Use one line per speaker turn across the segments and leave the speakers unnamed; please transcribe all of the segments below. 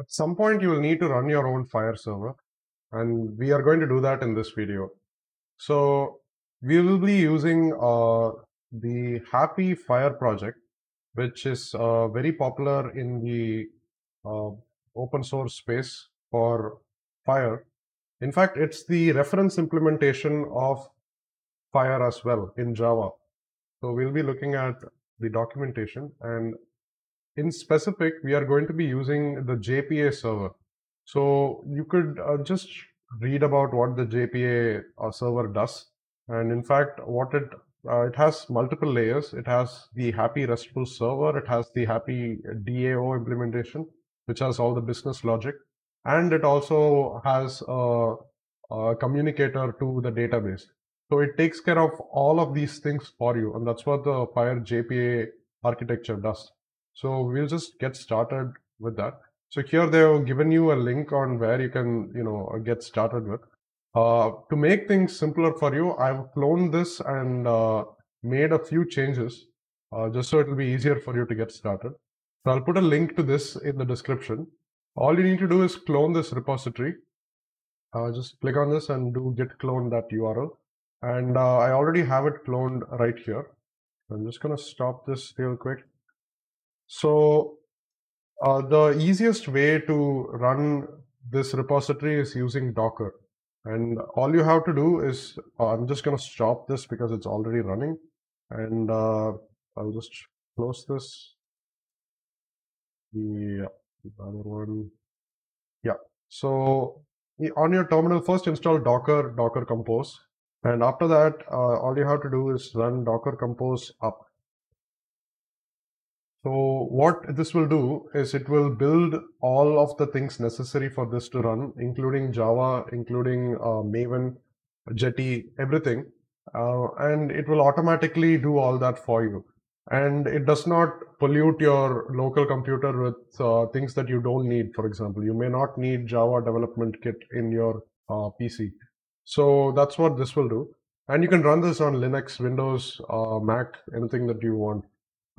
At some point, you will need to run your own FHIR server, and we are going to do that in this video. So we will be using uh, the HAPI FHIR project, which is uh, very popular in the uh, open source space for FHIR. In fact, it's the reference implementation of FHIR as well in Java. So we'll be looking at the documentation and in specific, we are going to be using the JPA server. So you could uh, just read about what the JPA uh, server does. And in fact, what it uh, it has multiple layers. It has the HAPI RESTful server. It has the HAPI DAO implementation, which has all the business logic, and it also has a, a communicator to the database. So it takes care of all of these things for you, and that's what the FHIR JPA architecture does. So we'll just get started with that. So here they've given you a link on where you can, you know, get started with. Uh, to make things simpler for you, I've cloned this and uh, made a few changes uh, just so it will be easier for you to get started. So I'll put a link to this in the description. All you need to do is clone this repository. Uh, just click on this and do git clone that URL. And uh, I already have it cloned right here. I'm just going to stop this real quick. So uh, the easiest way to run this repository is using Docker. And all you have to do is, uh, I'm just going to stop this because it's already running. And uh, I'll just close this. Yeah, the other one. Yeah. So on your terminal, first install Docker, Docker Compose. And after that, uh, all you have to do is run Docker Compose up. So what this will do is it will build all of the things necessary for this to run, including Java, including uh, Maven, Jetty, everything. Uh, and it will automatically do all that for you. And it does not pollute your local computer with uh, things that you don't need. For example, you may not need Java development kit in your uh, PC. So that's what this will do. And you can run this on Linux, Windows, uh, Mac, anything that you want.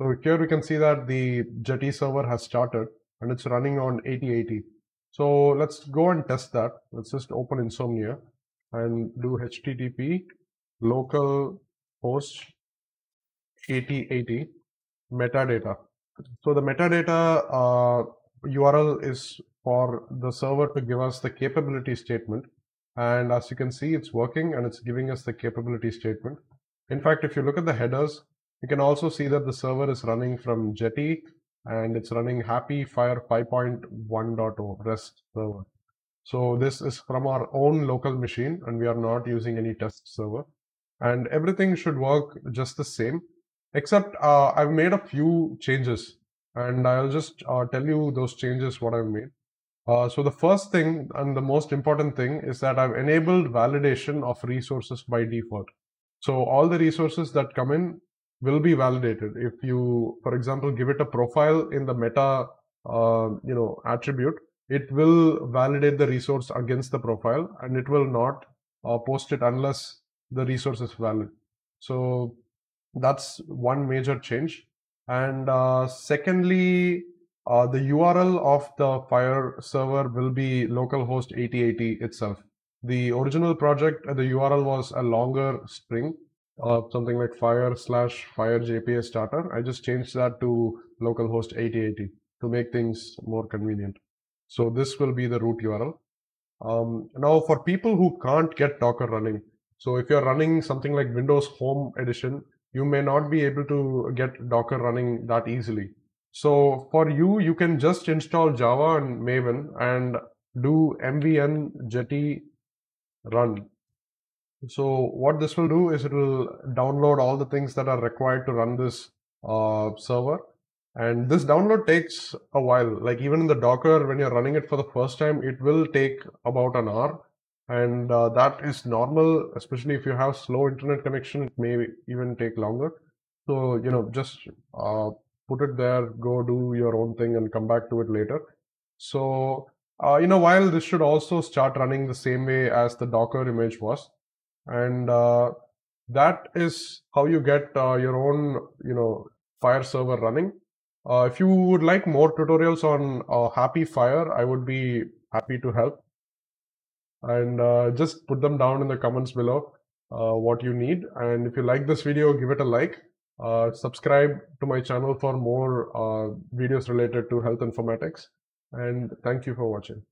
So here we can see that the Jetty server has started and it's running on 8080. So let's go and test that. Let's just open Insomnia and do HTTP local host 8080 metadata. So the metadata uh, URL is for the server to give us the capability statement. And as you can see, it's working and it's giving us the capability statement. In fact, if you look at the headers, you can also see that the server is running from Jetty and it's running HAPI FHIR 5.1.0 REST server. So this is from our own local machine and we are not using any test server. And everything should work just the same, except uh, I've made a few changes and I'll just uh, tell you those changes what I've made. Uh, so the first thing and the most important thing is that I've enabled validation of resources by default. So all the resources that come in will be validated if you, for example, give it a profile in the meta, uh, you know, attribute. It will validate the resource against the profile, and it will not uh, post it unless the resource is valid. So that's one major change. And uh, secondly, uh, the URL of the FHIR server will be localhost 8080 itself. The original project, the URL was a longer string, uh, something like fhir slash fhir JPA starter. I just changed that to localhost 8080 to make things more convenient. So this will be the root URL. Um, now for people who can't get Docker running, so if you're running something like Windows Home Edition, you may not be able to get Docker running that easily. So for you, you can just install Java and Maven and do mvn jetty run so what this will do is it will download all the things that are required to run this uh, server. And this download takes a while. Like even in the Docker, when you're running it for the first time, it will take about an hour. And uh, that is normal, especially if you have slow internet connection, it may even take longer. So, you know, just uh, put it there, go do your own thing and come back to it later. So, uh, in a while, this should also start running the same way as the Docker image was and uh, that is how you get uh, your own you know FHIR server running Uh, if you would like more tutorials on uh, HAPI FHIR, I would be happy to help. And uh, just put them down in the comments below uh, what you need. And if you like this video, give it a like. Subscribe to my channel for more videos related to health informatics. And thank you for watching.